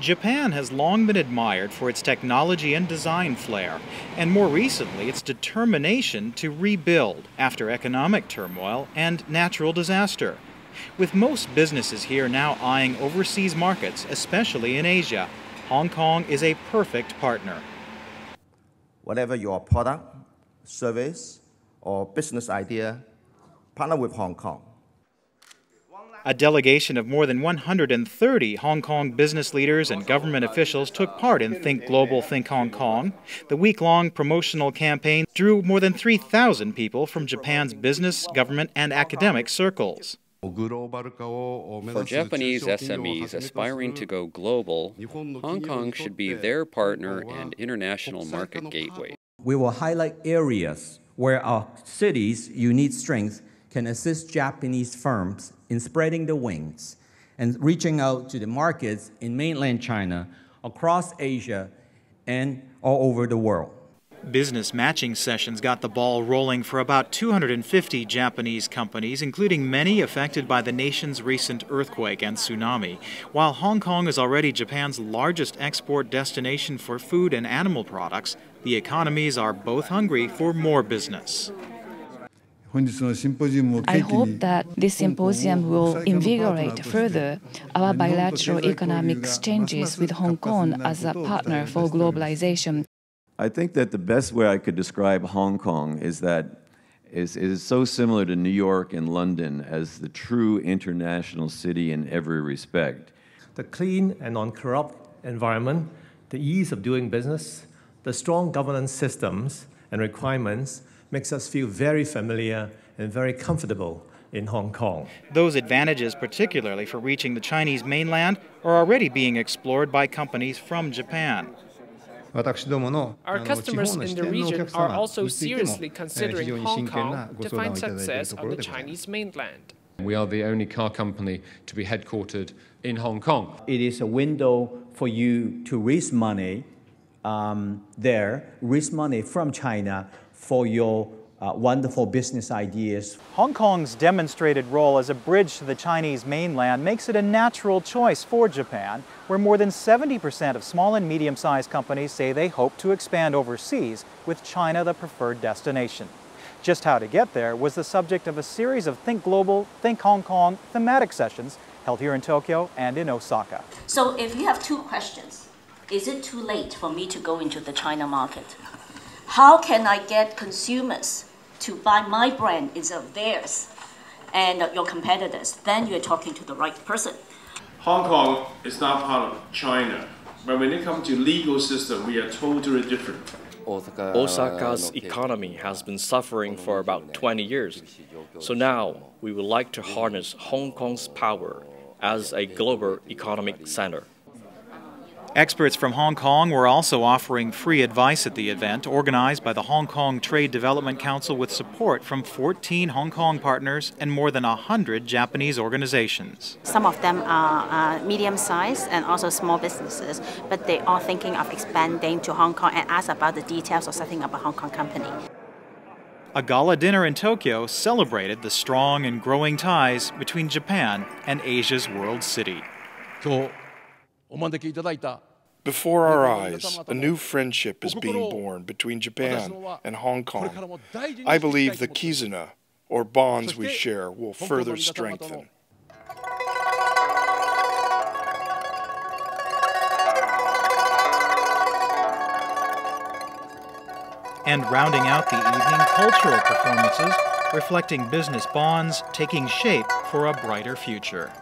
Japan has long been admired for its technology and design flair, and more recently its determination to rebuild after economic turmoil and natural disaster. With most businesses here now eyeing overseas markets, especially in Asia, Hong Kong is a perfect partner. Whatever your product, service, or business idea, partner with Hong Kong. A delegation of more than 130 Hong Kong business leaders and government officials took part in Think Global, Think Hong Kong. The week long promotional campaign drew more than 3,000 people from Japan's business, government, and academic circles. For Japanese SMEs aspiring to go global, Hong Kong should be their partner and international market gateway. We will highlight areas where our city's unique strength can assist Japanese firms in spreading the wings and reaching out to the markets in mainland China, across Asia, and all over the world. Business matching sessions got the ball rolling for about 250 Japanese companies, including many affected by the nation's recent earthquake and tsunami. While Hong Kong is already Japan's largest export destination for food and animal products, the economies are both hungry for more business. I hope that this symposium will invigorate further our bilateral economic exchanges with Hong Kong as a partner for globalization. I think that the best way I could describe Hong Kong is that is, is so similar to New York and London as the true international city in every respect. The clean and non-corrupt environment, the ease of doing business, the strong governance systems and requirements makes us feel very familiar and very comfortable in Hong Kong. Those advantages, particularly for reaching the Chinese mainland, are already being explored by companies from Japan. Our customers in the region are also seriously considering Hong Kong to find success on the Chinese mainland. We are the only car company to be headquartered in Hong Kong. It is a window for you to raise money um, there, raise money from China for your uh, wonderful business ideas. Hong Kong's demonstrated role as a bridge to the Chinese mainland makes it a natural choice for Japan, where more than 70% of small and medium-sized companies say they hope to expand overseas, with China the preferred destination. Just how to get there was the subject of a series of Think Global, Think Hong Kong thematic sessions held here in Tokyo and in Osaka. So if you have two questions, is it too late for me to go into the China market? How can I get consumers to buy my brand instead of theirs and your competitors, then you're talking to the right person. Hong Kong is not part of China, but when it comes to legal system, we are totally different. Osaka's economy has been suffering for about 20 years, so now we would like to harness Hong Kong's power as a global economic center. Experts from Hong Kong were also offering free advice at the event, organized by the Hong Kong Trade Development Council with support from 14 Hong Kong partners and more than 100 Japanese organizations. Some of them are uh, medium sized and also small businesses, but they are thinking of expanding to Hong Kong and ask about the details of setting up a Hong Kong company. A gala dinner in Tokyo celebrated the strong and growing ties between Japan and Asia's world city. Before our eyes, a new friendship is being born between Japan and Hong Kong. I believe the Kizuna, or bonds we share, will further strengthen. And rounding out the evening, cultural performances reflecting business bonds taking shape for a brighter future.